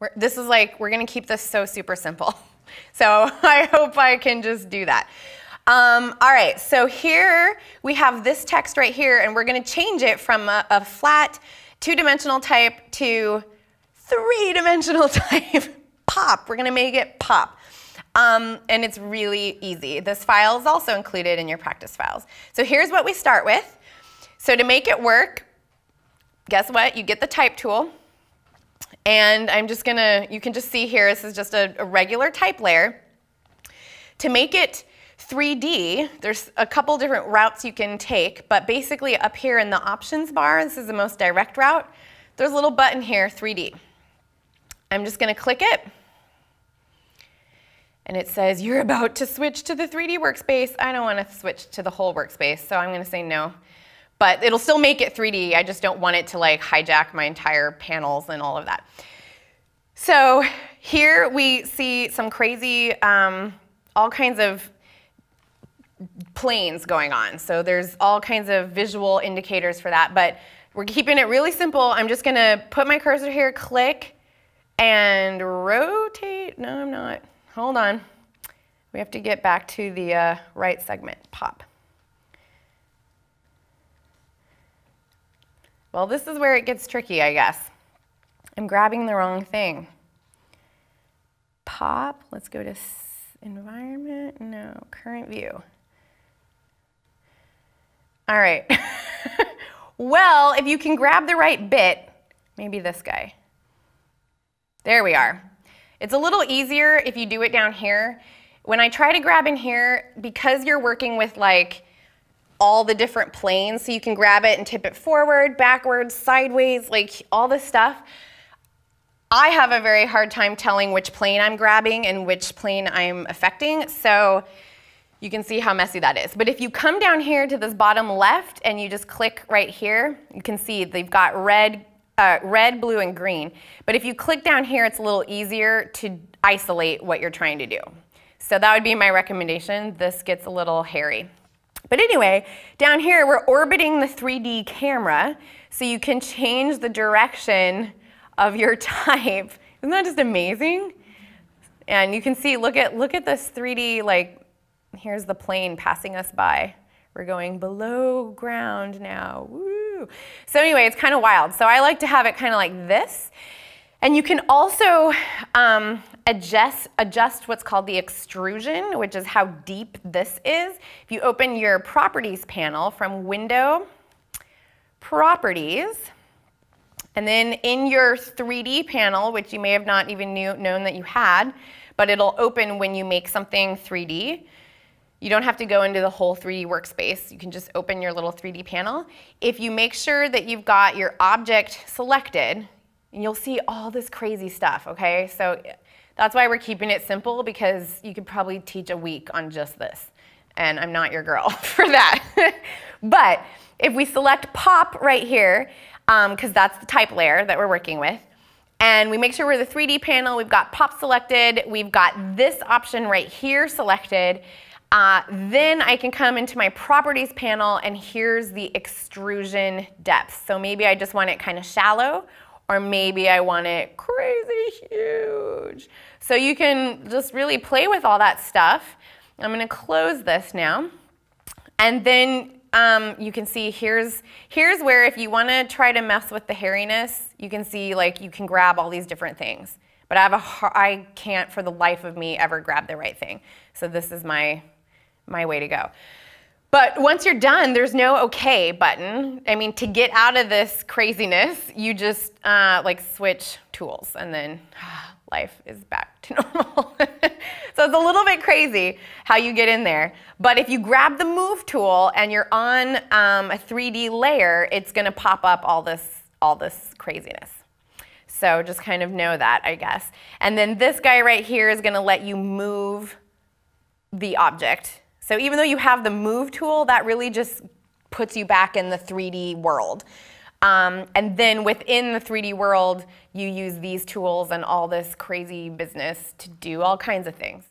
We're, this is like, we're gonna keep this so super simple. So I hope I can just do that. Um, all right, so here we have this text right here, and we're gonna change it from a, a flat two-dimensional type to three-dimensional type pop. We're gonna make it pop. Um, and it's really easy. This file is also included in your practice files. So here's what we start with. So to make it work, guess what? You get the type tool. And I'm just gonna, you can just see here, this is just a, a regular type layer. To make it 3D, there's a couple different routes you can take, but basically up here in the options bar, this is the most direct route, there's a little button here, 3D. I'm just gonna click it, and it says, you're about to switch to the 3D workspace. I don't wanna switch to the whole workspace, so I'm gonna say no but it'll still make it 3D. I just don't want it to like hijack my entire panels and all of that. So here we see some crazy, um, all kinds of planes going on. So there's all kinds of visual indicators for that, but we're keeping it really simple. I'm just gonna put my cursor here, click, and rotate. No, I'm not. Hold on. We have to get back to the uh, right segment, pop. Well, this is where it gets tricky, I guess. I'm grabbing the wrong thing. Pop, let's go to environment, no, current view. All right. well, if you can grab the right bit, maybe this guy. There we are. It's a little easier if you do it down here. When I try to grab in here, because you're working with like all the different planes. So you can grab it and tip it forward, backwards, sideways, like all this stuff. I have a very hard time telling which plane I'm grabbing and which plane I'm affecting. So you can see how messy that is. But if you come down here to this bottom left and you just click right here, you can see they've got red, uh, red, blue, and green. But if you click down here, it's a little easier to isolate what you're trying to do. So that would be my recommendation. This gets a little hairy. But anyway, down here we're orbiting the 3D camera so you can change the direction of your type. Isn't that just amazing? And you can see, look at, look at this 3D, like, here's the plane passing us by. We're going below ground now, woo. So anyway, it's kind of wild. So I like to have it kind of like this. And you can also um, adjust, adjust what's called the extrusion, which is how deep this is. If you open your properties panel from Window, Properties, and then in your 3D panel, which you may have not even knew, known that you had, but it'll open when you make something 3D. You don't have to go into the whole 3D workspace. You can just open your little 3D panel. If you make sure that you've got your object selected, you'll see all this crazy stuff, okay? So that's why we're keeping it simple because you could probably teach a week on just this. And I'm not your girl for that. but if we select pop right here, because um, that's the type layer that we're working with, and we make sure we're the 3D panel, we've got pop selected, we've got this option right here selected, uh, then I can come into my properties panel and here's the extrusion depth. So maybe I just want it kind of shallow or maybe I want it crazy huge. So you can just really play with all that stuff. I'm to close this now. And then um, you can see here's, here's where if you want to try to mess with the hairiness, you can see like you can grab all these different things. But I, have a, I can't for the life of me ever grab the right thing. So this is my, my way to go. But once you're done, there's no okay button. I mean, to get out of this craziness, you just uh, like switch tools and then life is back to normal. so it's a little bit crazy how you get in there. But if you grab the move tool and you're on um, a 3D layer, it's gonna pop up all this, all this craziness. So just kind of know that, I guess. And then this guy right here is gonna let you move the object so even though you have the move tool, that really just puts you back in the 3D world. Um, and then within the 3D world, you use these tools and all this crazy business to do all kinds of things.